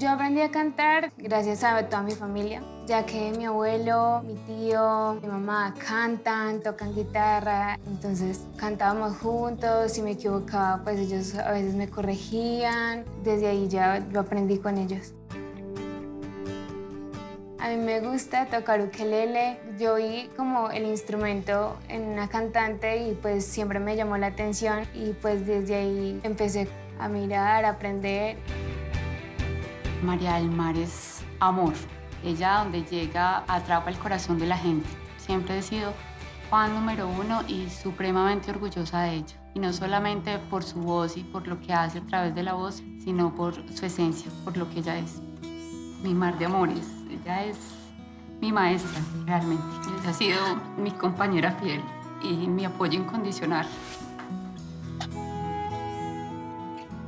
Yo aprendí a cantar gracias a toda mi familia, ya que mi abuelo, mi tío, mi mamá cantan, tocan guitarra, entonces cantábamos juntos, si me equivocaba, pues ellos a veces me corregían, desde ahí ya lo aprendí con ellos. A mí me gusta tocar ukelele. Yo vi como el instrumento en una cantante y pues siempre me llamó la atención y pues desde ahí empecé a mirar, a aprender. María del Mar es amor. Ella donde llega atrapa el corazón de la gente. Siempre he sido fan número uno y supremamente orgullosa de ella. Y no solamente por su voz y por lo que hace a través de la voz, sino por su esencia, por lo que ella es. Mi mar de amores. Ella es mi maestra, realmente. Ella ha sido mi compañera fiel y mi apoyo incondicional.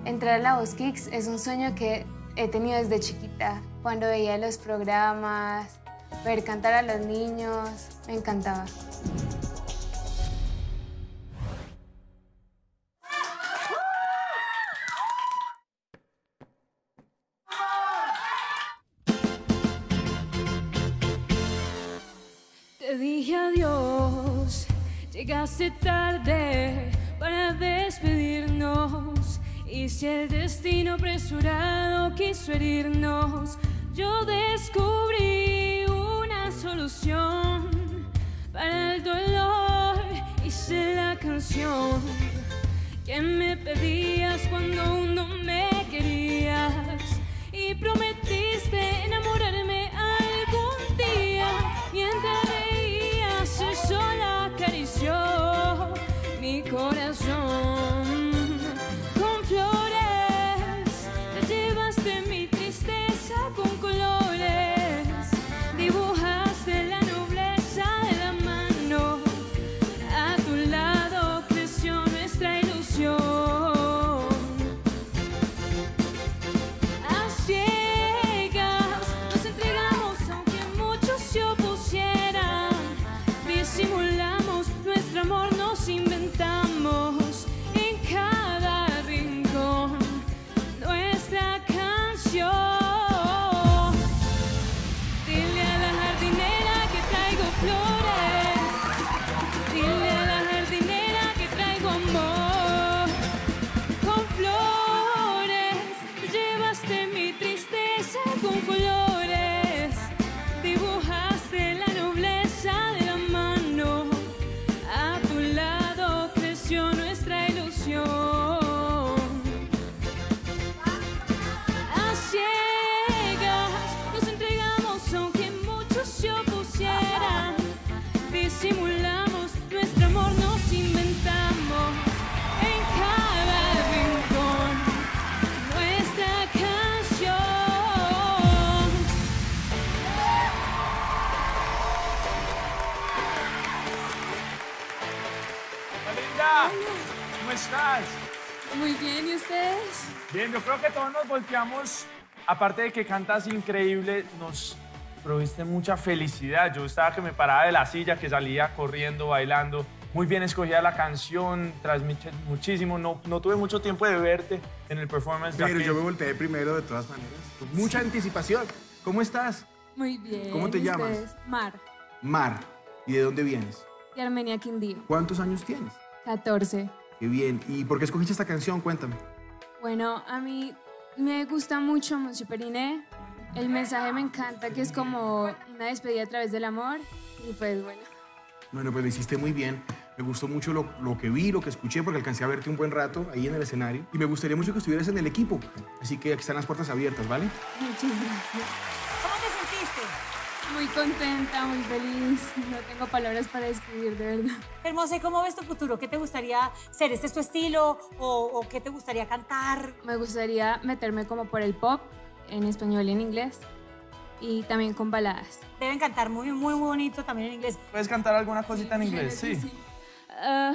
Entrar a la Voz Kicks es un sueño que he tenido desde chiquita. Cuando veía los programas, ver cantar a los niños, me encantaba. Te dije adiós, llegaste tarde para despedirnos. Y si el destino apresurado quiso herirnos, yo descubrí una solución para el dolor. Hice la canción que me pedías ¿cómo estás? Muy bien, ¿y ustedes? Bien, yo creo que todos nos volteamos. Aparte de que cantas increíble, nos proviste mucha felicidad. Yo estaba que me paraba de la silla, que salía corriendo, bailando. Muy bien escogida la canción, transmite muchísimo. No, no tuve mucho tiempo de verte en el performance. Pero yo me volteé primero de todas maneras. Con mucha anticipación. ¿Cómo estás? Muy bien. ¿Cómo te ¿y llamas? ustedes? Mar, Mar. ¿Y de dónde vienes? de Armenia Quindío, ¿Cuántos años tienes? 14. Qué bien. ¿Y por qué escogiste esta canción? Cuéntame. Bueno, a mí me gusta mucho Monsieur Periné. El mensaje me encanta, que es como una despedida a través del amor. Y pues bueno, Bueno, pues lo hiciste muy bien. Me gustó mucho lo, lo que vi, lo que escuché, porque alcancé a verte un buen rato ahí en el escenario. Y me gustaría mucho que estuvieras en el equipo. Así que aquí están las puertas abiertas, ¿vale? muchas gracias. ¿Cómo te sentiste? Muy contenta, muy feliz. No tengo palabras para describir, de verdad. Hermosa, ¿y cómo ves tu futuro? ¿Qué te gustaría ser? ¿Este es tu estilo? ¿O, o qué te gustaría cantar? Me gustaría meterme como por el pop, en español y en inglés. Y también con baladas. Deben cantar muy, muy, muy bonito también en inglés. ¿Puedes cantar alguna cosita en inglés? Sí. Ah,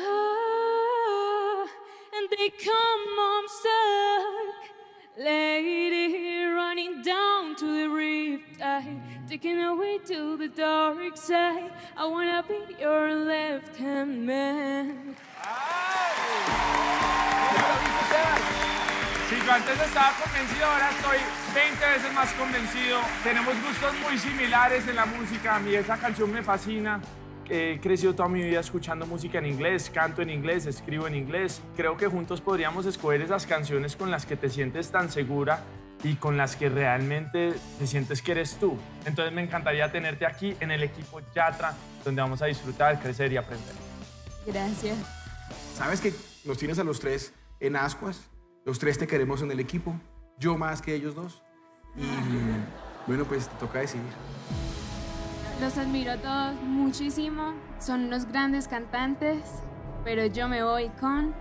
and they come unstuck. Lady running down to the riptide, taking away to the dark side. I wanna be your left hand man. Yo antes estaba convencido, ahora estoy 20 veces más convencido. Tenemos gustos muy similares en la música. A mí esa canción me fascina. He crecido toda mi vida escuchando música en inglés, canto en inglés, escribo en inglés. Creo que juntos podríamos escoger esas canciones con las que te sientes tan segura y con las que realmente te sientes que eres tú. Entonces me encantaría tenerte aquí en el equipo Yatra, donde vamos a disfrutar, crecer y aprender. Gracias. ¿Sabes que nos tienes a los tres en ascuas? Los tres te queremos en el equipo. Yo más que ellos dos. Y bueno, pues te toca decidir. Los admiro a todos muchísimo. Son unos grandes cantantes, pero yo me voy con...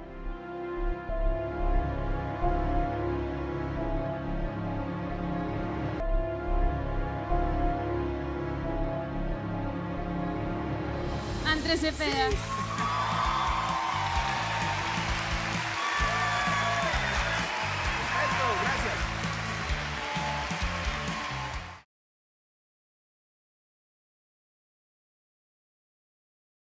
André Zepeda.